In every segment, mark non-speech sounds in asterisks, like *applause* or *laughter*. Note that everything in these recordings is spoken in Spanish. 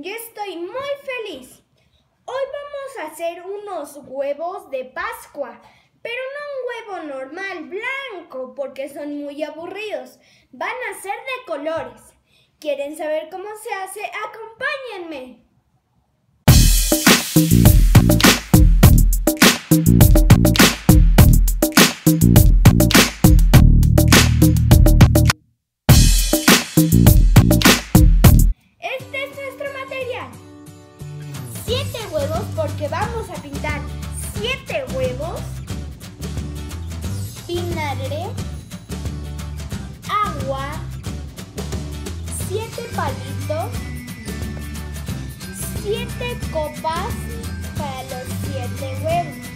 Yo estoy muy feliz. Hoy vamos a hacer unos huevos de Pascua, pero no un huevo normal blanco porque son muy aburridos. Van a ser de colores. ¿Quieren saber cómo se hace? Acompáñenme. Palitos, siete copas para los siete huevos,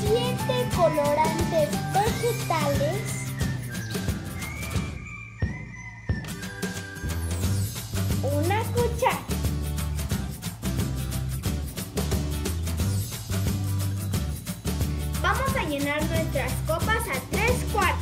siete colorantes vegetales, una cuchara. llenar nuestras copas a tres cuartos.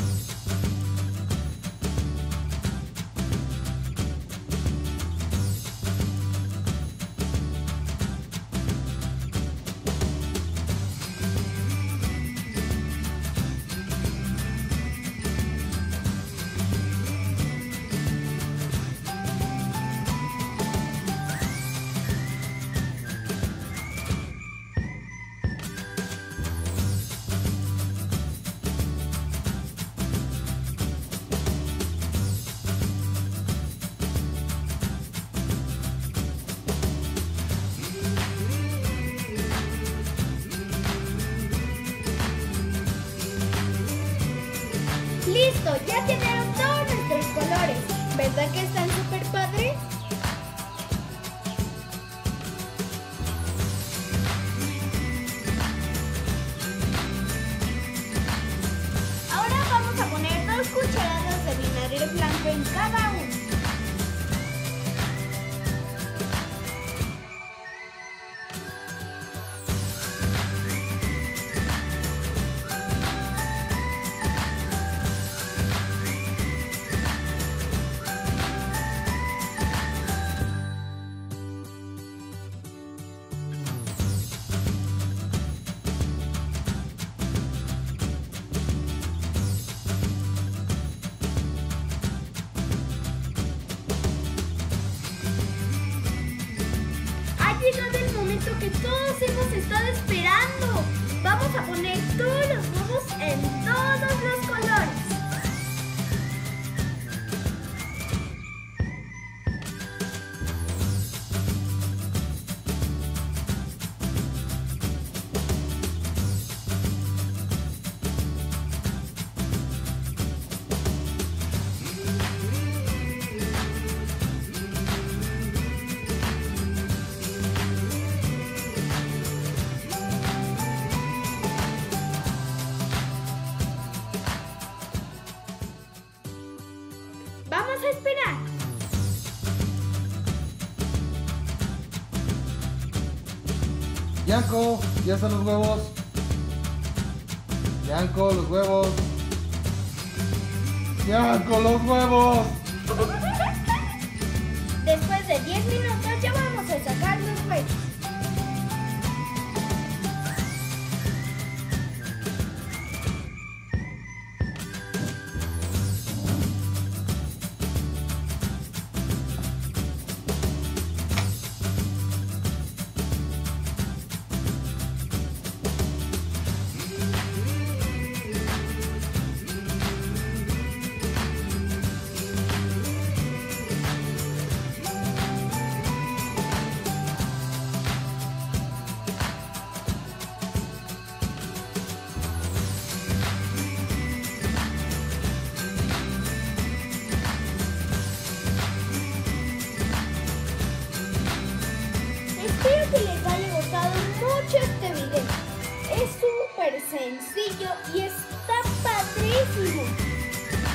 ¡Listo! Ya tienen todos nuestros colores. ¿Verdad que están hemos estado esperando. Vamos a poner Vamos a esperar. Yanko, ya están los huevos. Yanko, los huevos. Yanko, los huevos. *laughs* Después de 10 minutos ya vamos a sacar súper sencillo y está padrísimo.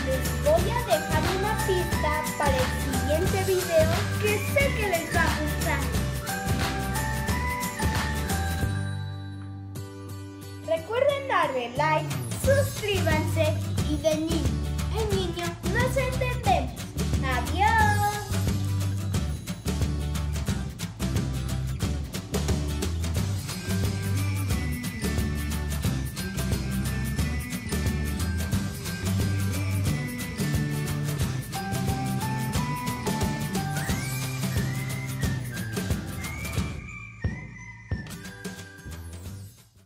Les voy a dejar una pista para el siguiente video que sé que les va a gustar. Recuerden darle like, suscríbanse y de niño en niño nos entendemos.